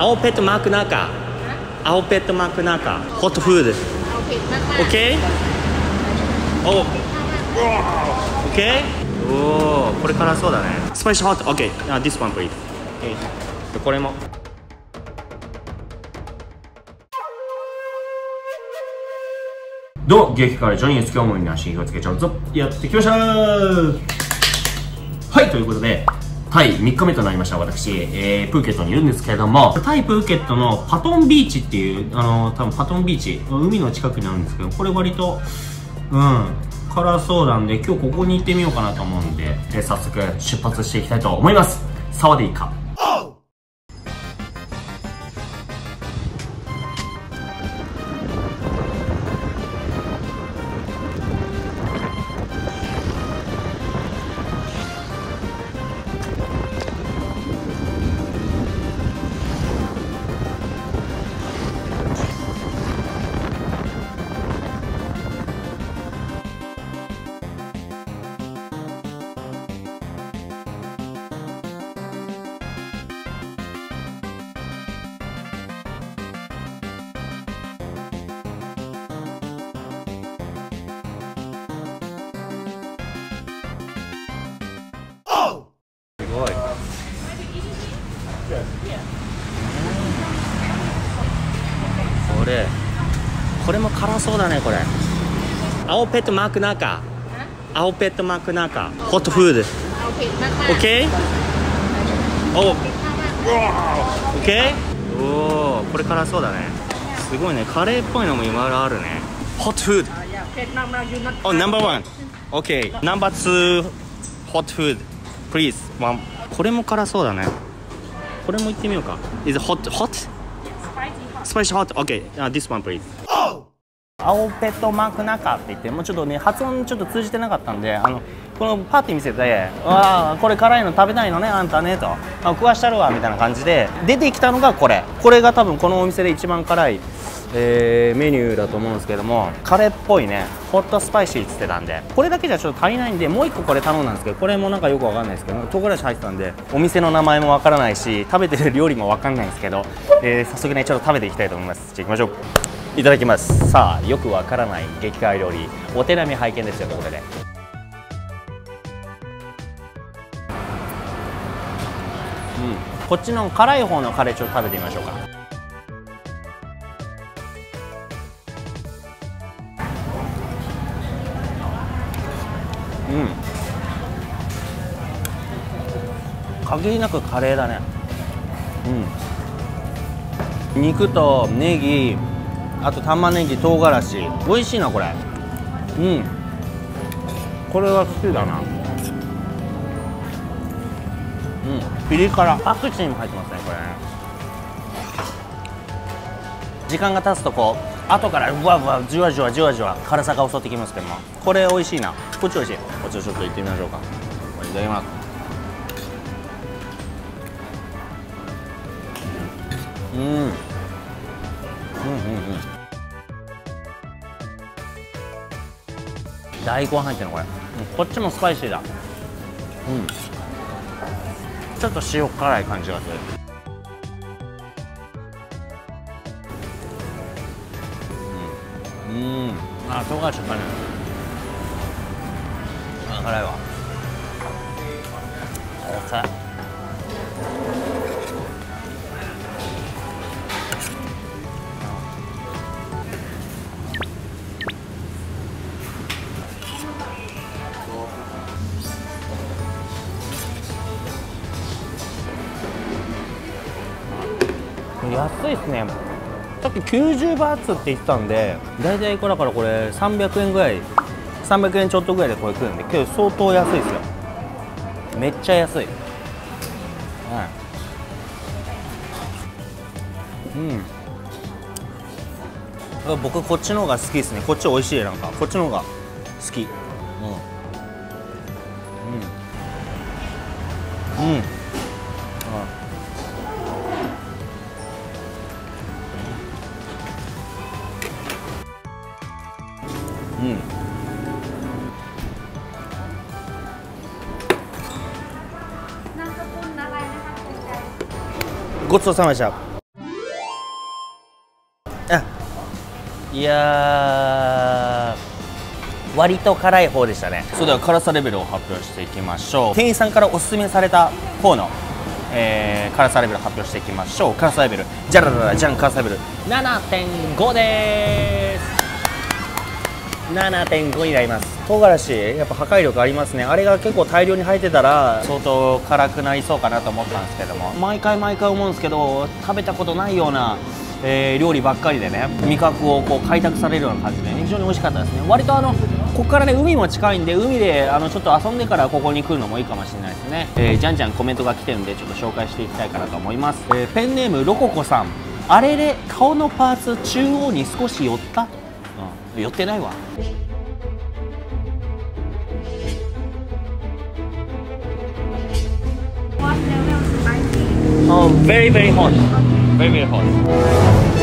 青ペットマークナカ青ペットマークナカホットフード OK? お。OK? おおこれからそうだね。スパイシーホット OK?This one please、okay. これも。どうも激辛ジョニーです。今日もみんな新をつけちゃうぞ。やってきました。はいということでタイ3日目となりました私、えー、プーケットにいるんですけれどもタイプーケットのパトンビーチっていうあの多分パトンビーチ海の近くにあるんですけどこれ割とうん辛そうなんで今日ここに行ってみようかなと思うんで、え早速出発していきたいと思います。サワディーカこれも辛そうだねこれ。青ペットマークナカ青ペットマークナカホットフード。オッケーオッケー？お。おこれ辛そうだね。すごいね。カレーっぽいのもいろいろあるね。ホットフード。おナンバーワン。オッケー。ナンバーツー。ホットフード。Please ワンこれも辛そうだね。これも行ってみようか。Is it hot? Hot? スパイシー hot? Spicy okay、uh, this one please. 青ペットマークナカって言ってもうちょっとね発音ちょっと通じてなかったんであのこのパーティー見せて「ああこれ辛いの食べたいのねあんたね」と「あ食わしたるわ」みたいな感じで出てきたのがこれ。これが多分このお店で一番辛い、えーメニューだと思うんですけどもカレーっぽいねホットスパイシーっつってたんで。これだけじゃちょっと足りないんでもう一個これ頼んだんですけどこれもなんかよくわかんないですけど唐辛子入ってたんでお店の名前もわからないし食べてる料理もわかんないんですけど、えー早速ねちょっと食べていきたいと思います。じゃあ行きましょう。いただきます。さあよくわからない激辛料理。お手並み拝見ですよこれでうん。こっちの辛い方のカレーちょっと食べてみましょうか。うん。限りなくカレーだね。うん。肉とネギあと玉ねぎ唐辛子。美味しいなこれ。うん。これは好きだな。うん。ピリ辛。パクチーも入ってますねこれ。ね時間が経つとこう後からうわうわじわじわじわじわ辛さが襲ってきますけども。これ美味しいな。こっち美味しい。こっちちょっといってみましょうか。いただきます。うん大根入ってるのこれ、うんこっちもスパイシーだ。うん。ちょっと塩辛い感じがする。うん、うん、あ唐辛子辛いあ辛いわ。辛い安いですね。さっき90バーツって言ってたんで大体これだからこれ300円ぐらい300円ちょっとぐらいでこれ来るんで今日相当安いですよ。めっちゃ安い。はい。うん。僕こっちの方が好きですね。こっち美味しいなんか。こっちの方が好き。うん。うん。うん。ごちそうさまでした。いや割と辛い方でしたね。それでは辛さレベルを発表していきましょう。店員さんからお勧めされた方の、えー、辛さレベル発表していきましょう。辛さレベルじゃらららじゃん辛さレベル。7.5です。7.5になります。唐辛子やっぱ破壊力ありますね。あれが結構大量に入ってたら相当辛くなりそうかなと思ったんですけども。毎回毎回思うんですけど食べたことないようなえー料理ばっかりでね味覚をこう開拓されるような感じで、ね、非常に美味しかったですね。割とあのここからね海も近いんで海であのちょっと遊んでからここに来るのもいいかもしれないですね、えーじゃんじゃんコメントが来てるんでちょっと紹介していきたいかなと思います、えーペンネームロココさん。あれれ顔のパーツ中央に少し寄った、寄ってないわ? Oh, very very hot. Very very hot.